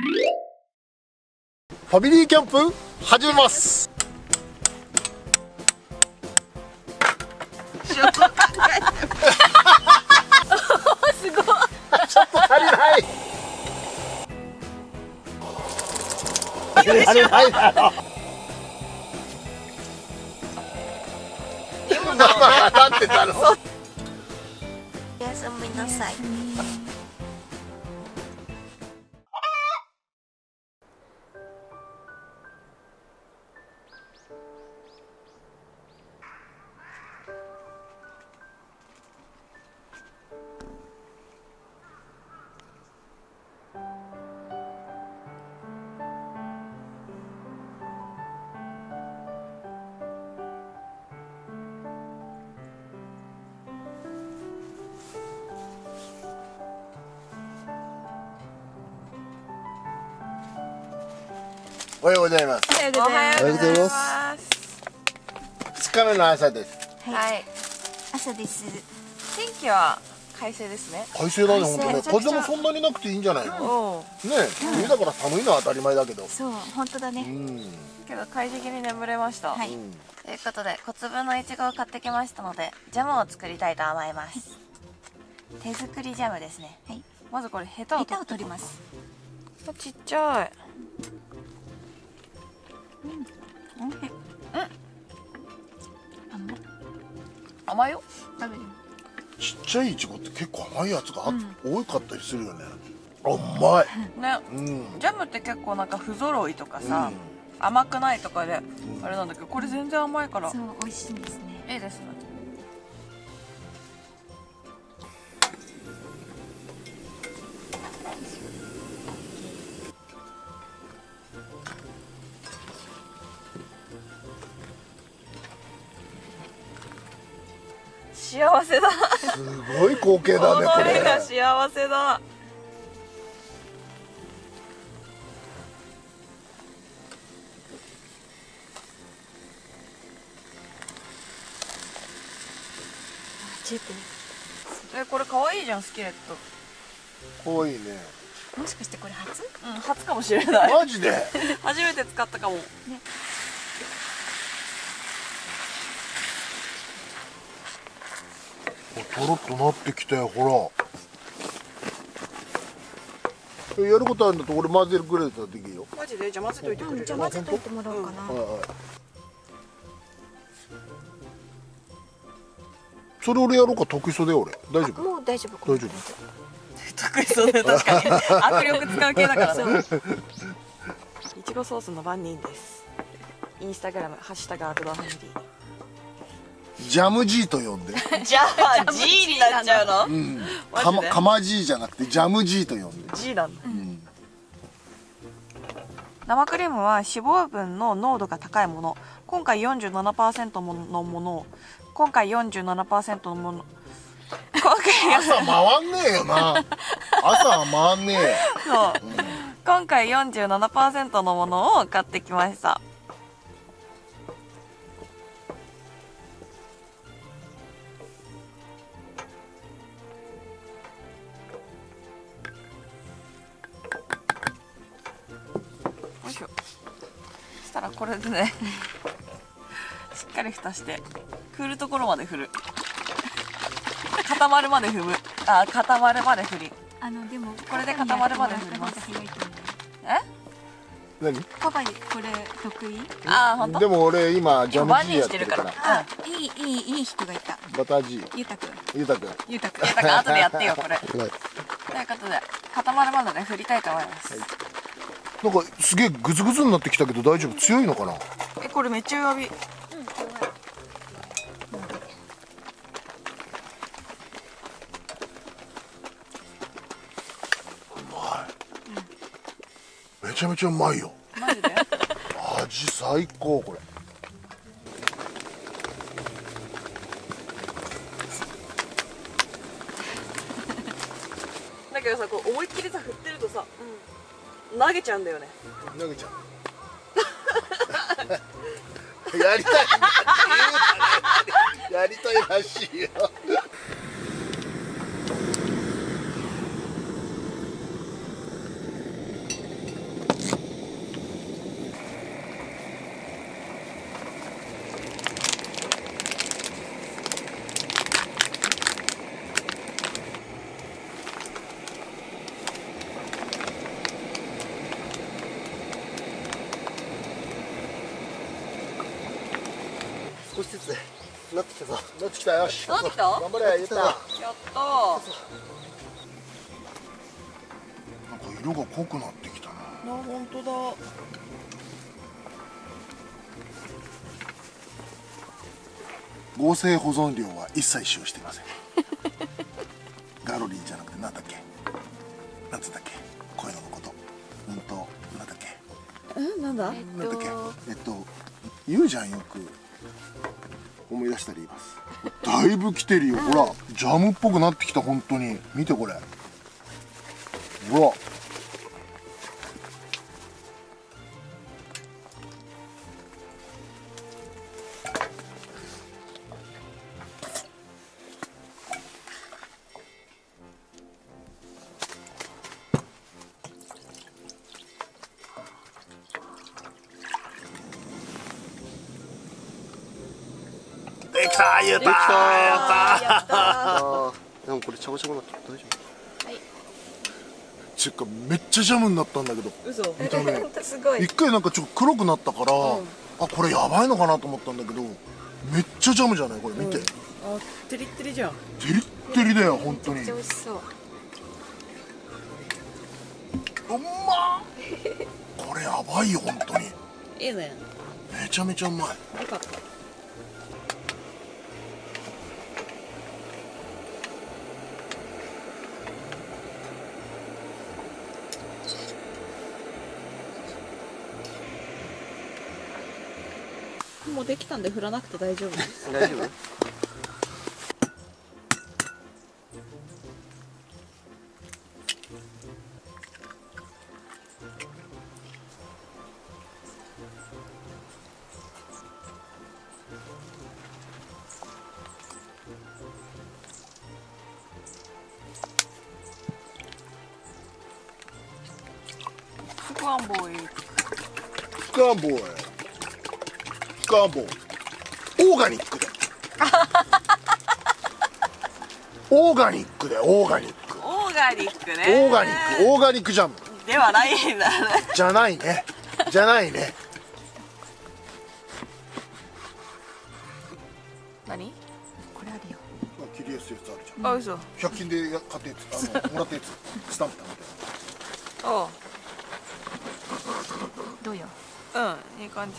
ファミリーキャンプ始めます。すごいちょっと足りない。足りないだろ。今の当たってたのおやすみなさいおはようございます。おはようおはようございます。二日目の朝です。はい。朝です。天気は快晴ですね。快晴だね本当ね。風もそんなになくていいんじゃないの？ね冬だから寒いのは当たり前だけど。そう本当だね。うん。けど快適に眠れました、はい。うん。ということで小粒のいちごを買ってきましたのでジャムを作りたいと思います、手作りジャムですね。はい。まずこれヘタを取ります。あちっちゃいいしい。あもう甘いよ。食べるちっちゃいいちごって結構甘いやつがあうん。多かったりするよね。あうまい。ね。うん。ジャムって結構なんか不揃いとかさ、甘くないとかであれなんだけどこれ全然甘いから。そう美味しいんですね。いいですねせだ。すごい光景だねこれ。が幸せだ。えこれ可愛いじゃんスキレット。かわいいね。もしかしてこれ初？うん初かもしれない。マジで？初めて使ったかもとろっとなってきたよほら。やることあるんだと俺混ぜるぐらいだったらできるよ。マジで？じゃあ混ぜといてくれる、じゃあ混ぜといてもらおうかな、はいはい。それ俺やろうか？得意そうだよ俺。大丈夫？もう大丈夫。大丈夫。得意そうで確かに。握力使う系だから。ねいちごソースの番人です。インスタグラムハッシュタグアクドファミリジャムジーと呼んで ーじゃあ G になっちゃうの？うん。マジで？かまかまじーじゃなくてジャムジーと呼んで G なんだ。うん。生クリームは脂肪分の濃度が高いもの。今回47%ものもの。今回47%のもの。今回朝回んねえよな。朝は回んねえ。よそう。今回47%のものを買ってきましたしたらこれでね しっかり蓋して振るところまで振る。固まるまで踏む。あ固まるまで振り。あのでもこれで固まるまで振ります。え？何？パパこれ得意？ああ本当？でも俺今ジャム万ジーやっててるかるから。らあいいいいいい人がいた。バタージー。ゆうたくん。ゆうたくん。ゆうたくん。後でやってよこれ。はい。ということで固まるまでね振りたいと思います、なんかすげえグツグツになってきたけど大丈夫？強いのかな？えこれめっちゃ弱火。めちゃめちゃうまいよ。マジで？味最高これ。だけどさこう思いっきりさ振ってるとさ、投げちゃうんだよね。投げちゃう。やりたい。やりたいらしいよつつなってきたぞなってきたよ。しなってきた？頑張れやった。やった。ーなんか色が濃くなってきたな。あ本当だ。合成保存料は一切使用していません。ガロリーじゃなくてなんだっけ？なんつうんだっけ？こういうののこと。うんとなんだっけ？えなんだ？なんだっけ？とえっと言うじゃんよく思い出したら言いますだいぶ来てるよ、ほらジャムっぽくなってきた本当に。見てこれ。ほら。できた言えた。やった。でもこれちゃばちゃばなって大丈ちゅうかめっちゃジャムになったんだけど。嘘。見た目。すごい。一回なんかちょっと黒くなったから、あこれやばいのかなと思ったんだけどめっちゃジャムじゃない？これ見て、あテリッテリじゃん。テリッテリだよ本当に。めっちゃ美味しそう。うまっ。これやばいよ本当に。いいね。めちゃめちゃうまい。よかったもうできたんで振らなくて大丈夫です。夫大丈夫？スクワンボーボー。イスカンボーイオーガニックで。オーガニックでオーガニック。オーガニックね。オーガニック。オーガニックジャムではないんだね。じゃないね。じゃないね。何？これあるよ。切りやすいやつあるじゃん。あ嘘。100均でや買ったやつあのもらったやつ。スタンプみたいなおう。どうよ？うんいい感じ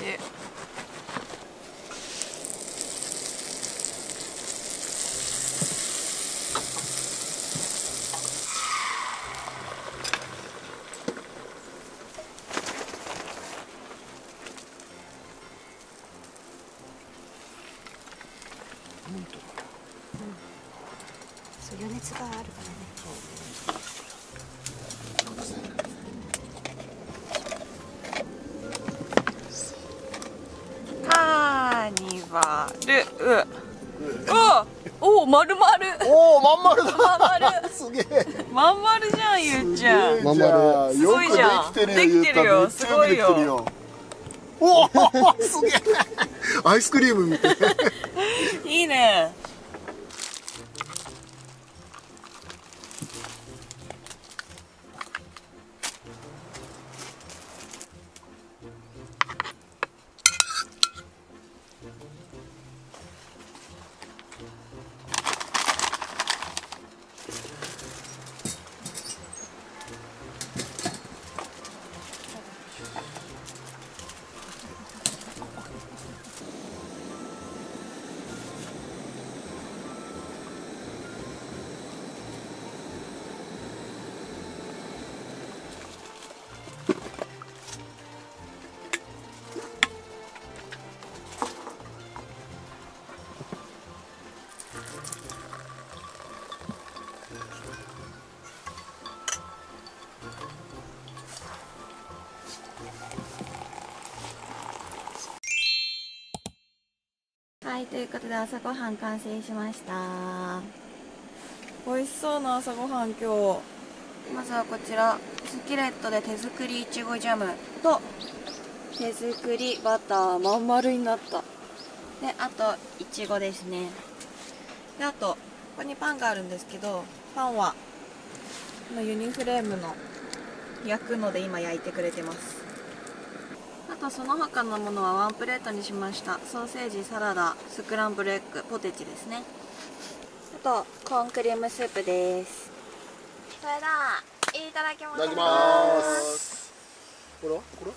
そう余熱があるからねカーニバルうおおまるまる。おおまん丸だ。まん丸。すげえ。まん丸じゃんゆうちゃん。まん丸すごいじゃん。できてるよ。すごいよ。おおすげえ。アイスクリームみたいはい、ということで朝ごはん完成しました。美味しそうな朝ごはん今日まずはこちら、スキレットで手作りいちごジャムと手作りバターまん丸になった。で、あといちごですね。で、あと、ここにパンがあるんですけど、パンはこのユニフレームの焼くので今焼いてくれてます。あとその他のものはワンプレートにしました。ソーセージサラダスクランブルエッグポテチですね。あとコーンクリームスープです。それではいただきます。いただきます。これは？これ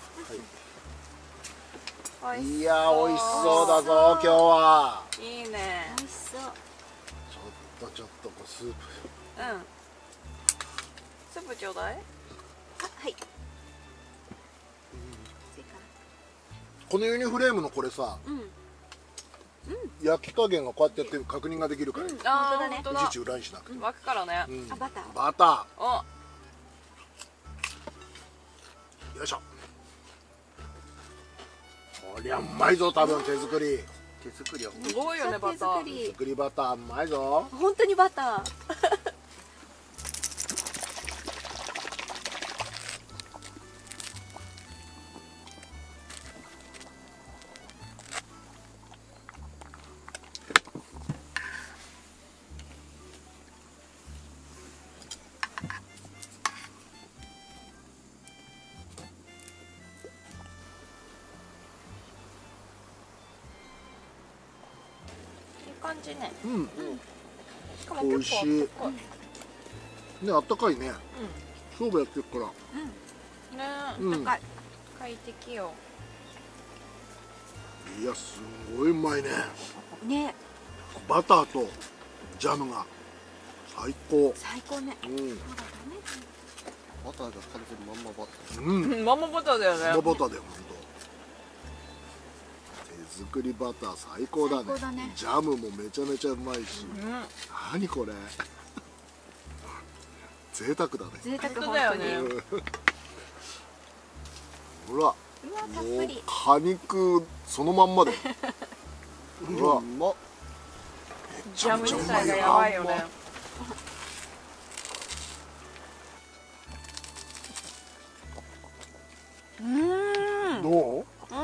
は、はい、いや美味しそうだぞ今日は。いいね。美味しそう。ちょっとちょっとこうスープ。うん。スープちょうだい。あはいこのユニフレームのこれさ、焼き加減がこうやってやって確認ができるから、いあー本当だね。本当ちいち裏にしなくて、湧くからね。うん。あバター。バタお。ーよいしょ。こりゃうまいぞ多分手作り。手作りはすごいよねバ手ター。作り作りバターうまいぞ。本当にバターいい感じね。うん。しかも美味結構しい。あったかい。ねあったかいね。勝負やってるから。ねうん。高い。快適よ。いやすごいうまいね。ね。バターとジャムが。最高。最高ね。うん。バターが完全にまんまバター。うん。う んまんまバターだよね。生バターだよほんと。手作りバター最高だね。ね。ジャムもめちゃめちゃうまいし、うん。何これ？贅沢だね。贅沢だよね。ほら。もう果肉そのまんまで。うわうまっジャム自体がやばいよね。うーんどう、うん。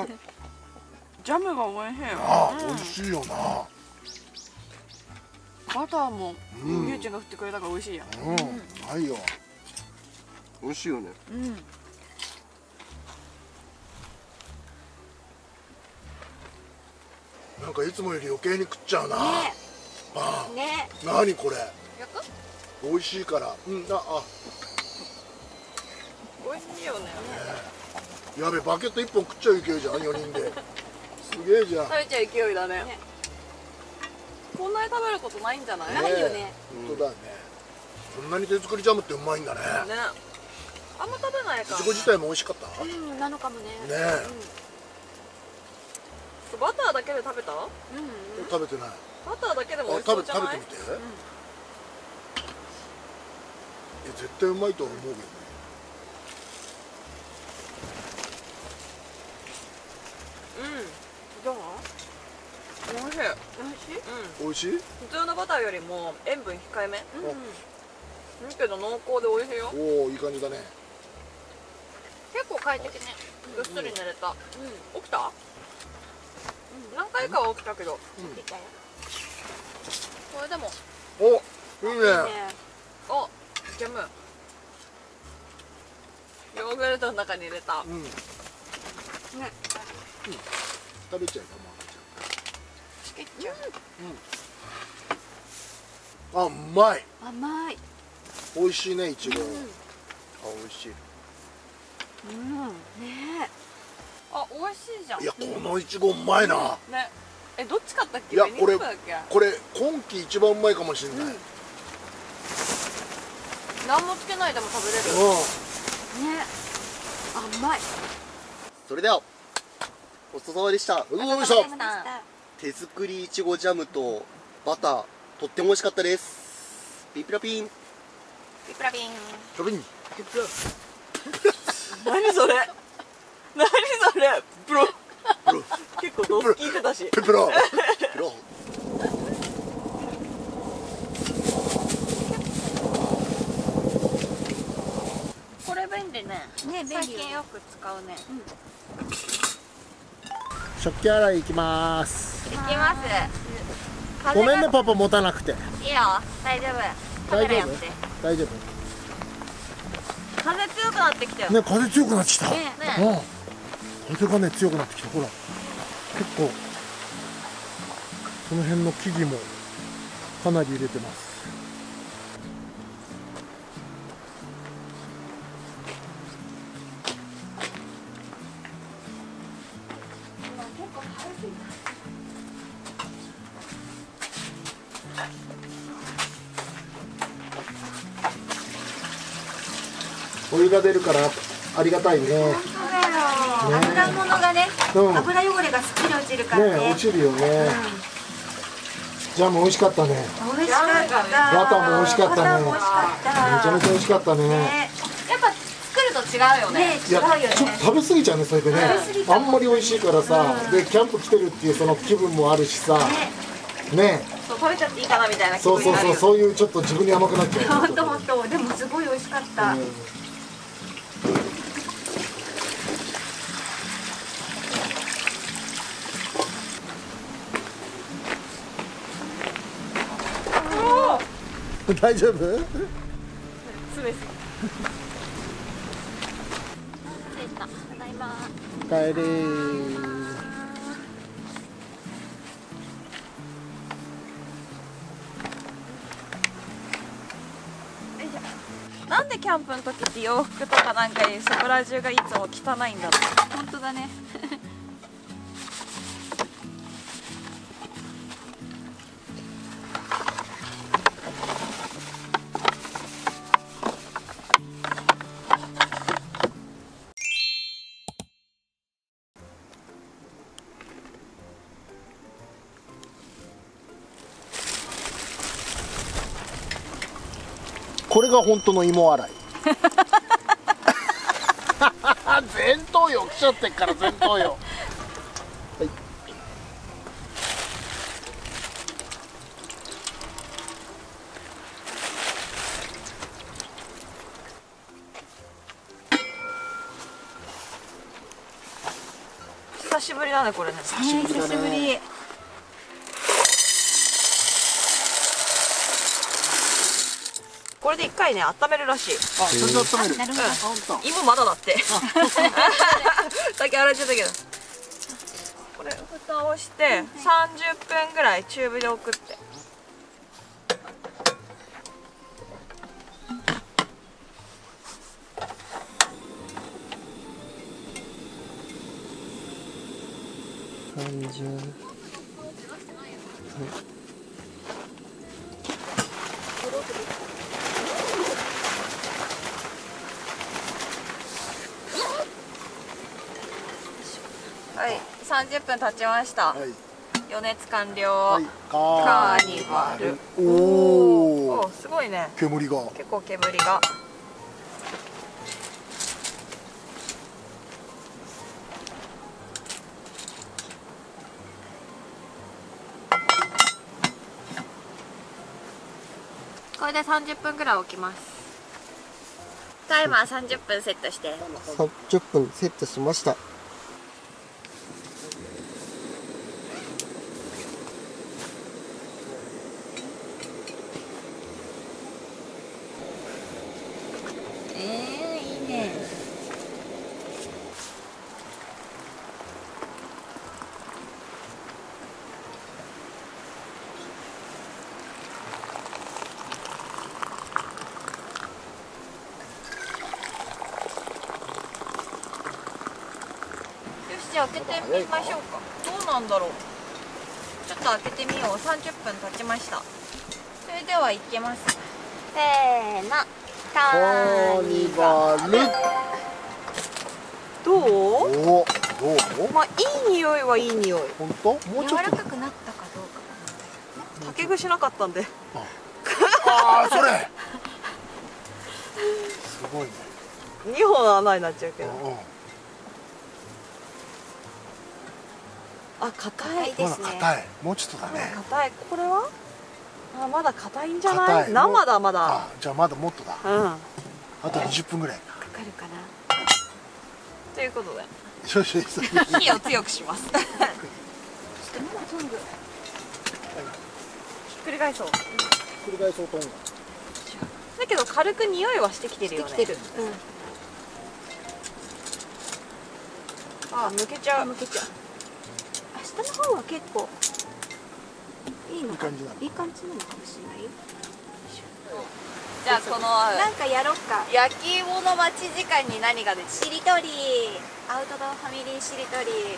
うん、ジャムが美味しいあ美味しいよな。バターもうん。ゆうちゃんが振ってくれたから美味しいやんうん、ないよ。美味しいよね。うん。なんかいつもより余計に食っちゃうな、ね。あね。何これ。逆美味しいから。うんああ。美味しいよね。やべバケット1本食っちゃう勢いじゃん4人ですげえじゃん。食べちゃう勢いだね。ね。こんなに食べることないんじゃない？ねないよね。本当だよね。こんなに手作りジャムってうまいんだね。あんま食べないか。らいちご自体も美味しかった？ねうんなのかもね。え。バターだけで食べた？うん。うん食べてない。バターだけでも美あ味しそ食べうじゃない？食べてみて、え絶対うまいと思うけどねうんどう美味しい。美味しいうん。美味しい？普通のバターよりも塩分控えめ。うん。けど濃厚で美味しいよ。おおいい感じだね。結構快適ね。ぐっすり寝れた。起きた？何回かは起きたけど。出たよ。これでも。おいいね。ね。おジャム。ヨーグルトの中に入れた。うん、うん、ね食べちゃうかチキッチュもあうまい。甘い。美味しいねいちご、あ美味しい。うん。ねあ美味しいじゃん。いやこのいちごうまいな、ね。えどっち買ったっけ？いや紅これ芋だっけ？これ今季一番うまいかもしれない、うん。何もつけないでも食べれる。ね。甘い。それではごちそうさまでした。ごちそうさまでした手作りいちごジャムとバターとっても美味しかったです。ピピラピン。ピプラピン。食べに何それ。何それ。プロ。プロ。結構動機聞いてたし。ペペロピロ これ便利ね。ね便利よ。最近よく使うね。食器洗い行きますいきます。ごめんねパパ持たなくて。いいよ。大丈夫。大丈夫大丈夫。風強くなってきたよ。ね風強くなってきた、ねねうん。風がね強くなってきた。ほら。結構この辺の木々もかなり揺れてますお湯が出るからありがたいね。油物がね、うん。油汚れがすっきり落ちるからね。ね落ちるよね、ジャム美味しかったね。美味しかった。バターも美味しかったね。バターも美味しかった。めちゃめちゃ美味しかったね。ね。やっぱ作ると違うよね。ね違うよね。ちょっと食べ過ぎちゃうねそれでね。あんまり美味しいからさ、でキャンプ来てるっていうその気分もあるしさ。ね。そう食べちゃっていいかなみたいな気そうそう分になるよ。そうそういうちょっと自分に甘くなっちゃう。本当本当。でもすごい美味しかった、大丈夫？すべすただいま帰れなんでキャンプの時って洋服とかなんかにそこら中がいつも汚いんだろう。本当だねが本当の芋洗い。前頭葉来ちゃってっから前頭葉はい。久しぶりだねこれね。ね。久しぶりで一回ね温めるらしい。あそれで温める。なるほど。あ本当芋まだだって。さっき洗っちゃったけど。これ蓋をして30分ぐらい中火で置くってはい30分経ちました。はい。余熱完了、はい。カーニバル。おおおすごいね。煙が。結構煙が。これで30分ぐらい置きます。タイマー30分セットして。30分セットしましたじゃあ開けてみましょうか。どうなんだろう。ちょっと開けてみよう。30分経ちました。それではいけます。せーの。カカーニバル。どう？おおどう？まあいい匂いはいい匂い。本当？もうちょっと。柔らかくなったかどうか竹串なかったんで。あ。あそれ。すごいね。2本の穴になっちゃうけど。うんあ硬い。硬い。でますだね。硬い。もうちょっとだね。硬い。これは？あまだ硬いんじゃな硬い。い生だまだ。あじゃあまだもっとだ。うん。あと20分ぐらい。かかかるかな？ということで。よしよしよし火を強くします。ひっちょっともうトング。くり返そう。繰り返そうと思う。だけど軽く匂いはしてきてるよね。できてる。うん。あ抜けちゃう。向けちゃう明日の方は結構いいのかいい感じな？のいい感じなのかもしれない？よじゃあこのなんかやろっか。焼き芋の待ち時間に何が出てしりとり。アウトドアファミリーしりとり。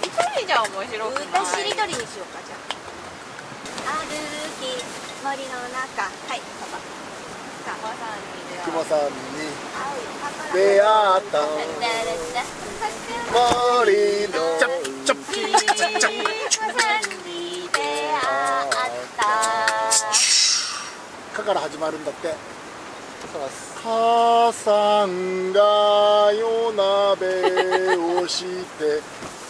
一人じゃ面白くない？歌しりとりにしようかじゃあ。歩き森の中。はいパパさあまさんに出会った。森のかから始まるんだって。母さんが夜鍋をして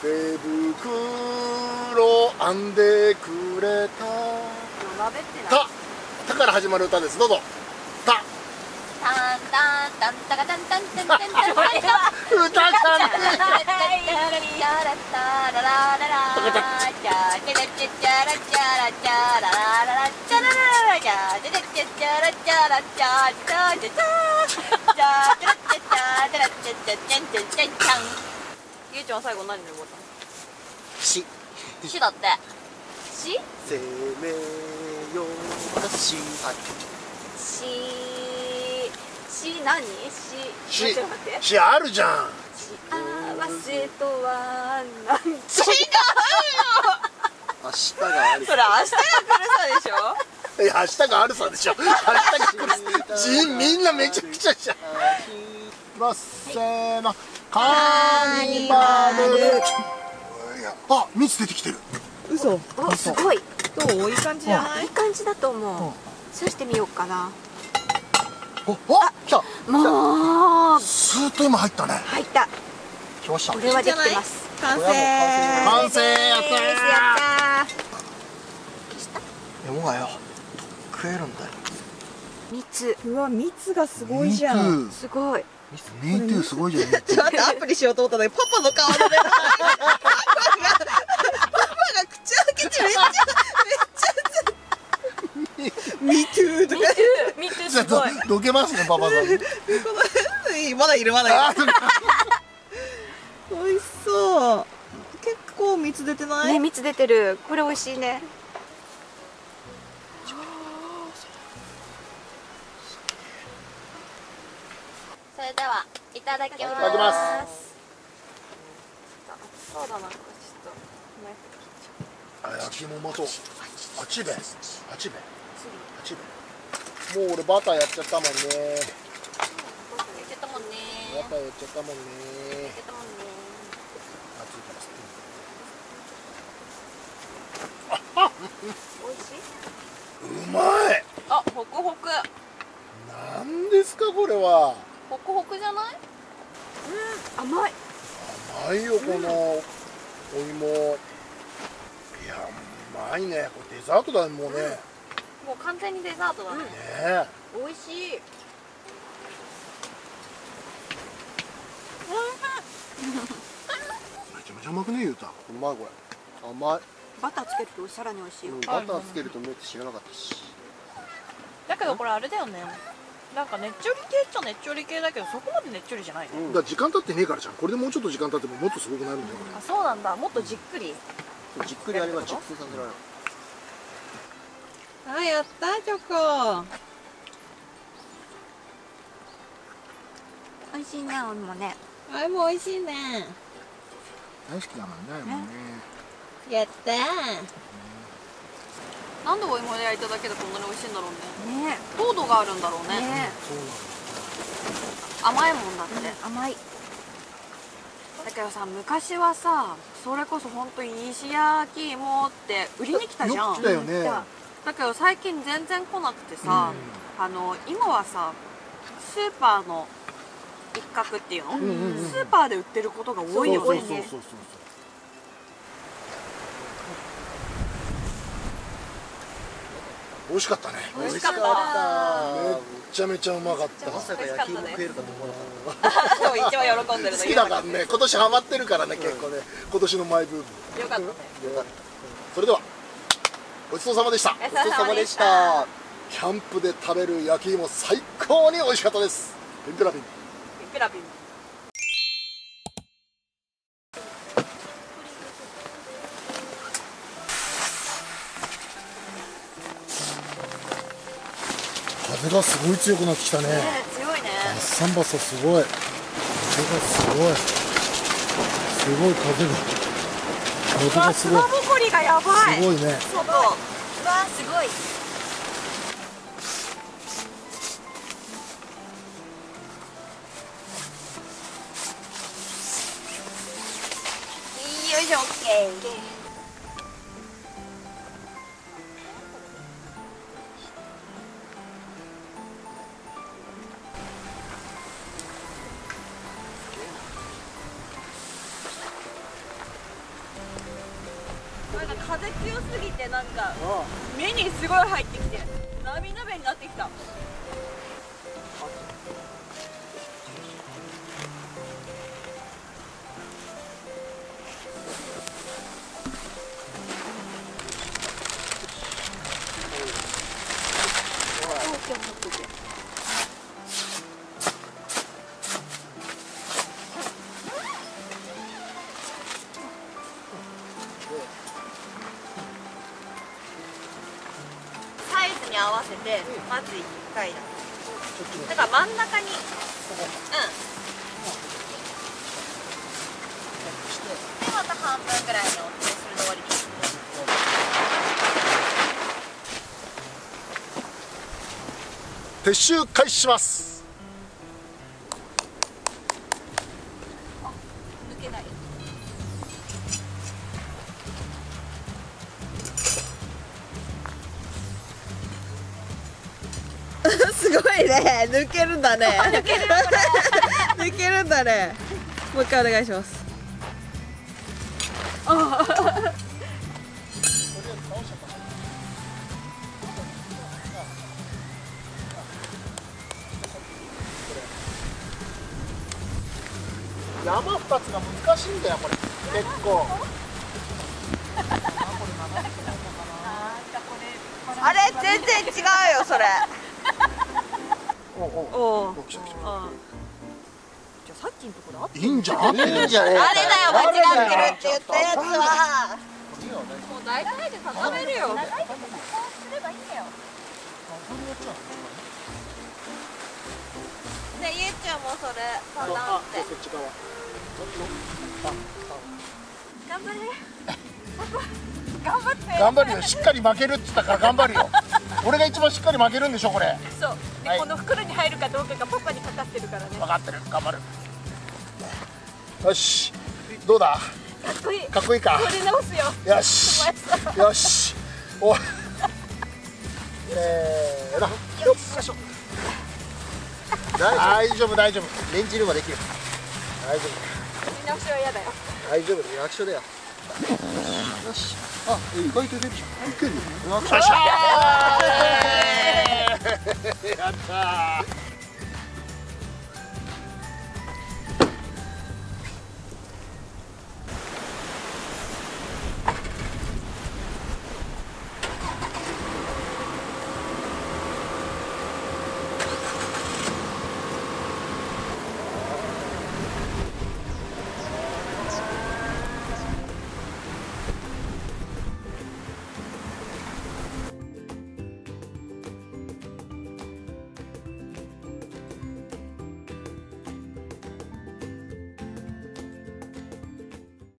手袋編んでくれた。鍋ってた。たから始まる歌です。どうぞ。たタンタンタカタンタンタンタンタンタン歌ちゃんゆうちゃん最後何で覚えたのし死だってし生命よしはいしし何？ししちょっと待って。しあるじゃん。幸せとはなん違うよ。明日がある。それ明日が来るさでしょ？いや明日があるさでしょ。明日が来る。さ じみんなめちゃくちゃじゃん。ますせーのカーニバル。あ蜜出てきてる。嘘。おすごい。どう？いい感じじゃない？いい感じだと思う。刺してみようかなおお来た。もう。スーッと今入ったね。入った。来ました。これはできてます。完成。完成やったやったえもがよ食えるんだよ。ー蜜うわ蜜がすごいじゃん。すごい。MeToo すごいじゃんちょっと待ってアプリしようと思ったんだけど。パパの顔でねパパがパパが口開けてめっちゃめっちゃミトゥーとか見てちょっとどけますねパパさん。まだいるまだあいる美味しそう。結構蜜出てない、ね蜜出てる。これ美味しいね。それではいただきます。いただきます。そうだなちょっあ焼き芋うまそう。あちべあちべあちべもう俺バターやっちゃったもんね。と言ってたもんね。バターやっちゃったもんね。言ってたもんね。あついてます美味しい？うまいあホクホク。なんですかこれは？ホクホクじゃない？甘い。甘いよこのお芋。いやうまいね。これデザートだねもうね、ねもう完全にデザートだ。ね、え美味しい。めちゃめちゃうまくね？ゆうた。うまいこれ。甘い、バターつけるとさらに美味しいよ。うん、バターつけると思って知らなかったし。だけどこれあれだよね。なんかねっちょり系っちゃねっちょり系だけどそこまでねっちょりじゃないね、うん。だから時間経ってねえからじゃん。これでもうちょっと時間経ってももっとすごくなるんだよこあそうなんだ。もっとじっくり。じっくりやれば熟成させられるあやったチョコ。美味しいねお芋ね。あれも美味しいね。れ大好きだもんねもうね。やったなんでお芋で焼いただけでこんなに美味しいんだろうね。ね。糖度があるんだろうね。ね。甘いもんだって、甘い。だけどさ昔はさそれこそ本当に石焼き芋って売りに来たじゃん。よく来たよね。来ただけど最近全然来なくてさ、あの今はさスーパーの一角っていうの、うんうんうんスーパーで売ってることが多いよね。そうそうそうそう。そう美味しかったね。美味しかった。めっちゃめちゃうまかった。まさか焼き芋食えるかと思わなかっでも一番喜んでるの好きだからね。今年ハマってるからね結構ね。今年のマイブーム。よかったね。たよかっそれではごちそうさまでした。ごちそうさまでした。キャンプで食べる焼き芋最高に美味しかったです。ピンピラピン。ピンピラピン。風がすごい強くなってきたね。ね強いね。バッサンバッサすごい。風がすごい。すごい風が。風がすごい。りがやばすごいね。外う。わすごい。よいしょオッケーに合わせてまず1回だ。だから真ん中に。うん。でまた半分ぐらいに折ってそれで終わりです撤収開始します抜けるんだね。抜ける抜けるんだね。もう一回お願いします。山二つが難しいんだよこれ。結構。あれ全然違うよそれおうおう。おおお来た来たじゃあさっきのところあっいいんじゃん。いいんじゃねえあれだよ間違ってるって言ったやつは。もう大体で畳めるよ。ねゆうちゃんもそれパターンって。そっち側。頑張れ。頑張って。頑張るよ。しっかり負けるって言ったから頑張るよ俺が一番しっかり負けるんでしょこれ。そう。で、はい。この袋に入るかどうかがパパにかかってるからね。分かってる。頑張る。よし。どうだ？かっこいい。かっこいいか？取り直すよ。よし。よし。おせーのよっしょ。大丈夫大丈夫。レンジルームはできる。大丈取り直しは嫌だよ。夫大丈夫役所だよ。よしあ意外と出るじゃんいけるよよっよっしゃーやったー